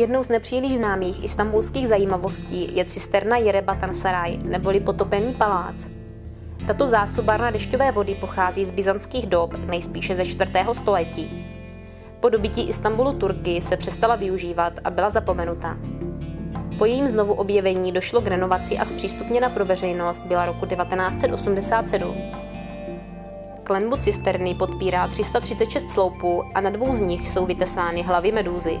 Jednou z nepříliš známých istambulských zajímavostí je cisterna Jerebatan Saraj, neboli potopený palác. Tato zásobárna dešťové vody pochází z byzantských dob, nejspíše ze 4. století. Po dobytí Istanbulu Turky se přestala využívat a byla zapomenuta. Po jejím znovu objevení došlo k renovaci a zpřístupněna pro veřejnost byla roku 1987. Klenbu cisterny podpírá 336 sloupů a na dvou z nich jsou vytesány hlavy medúzy.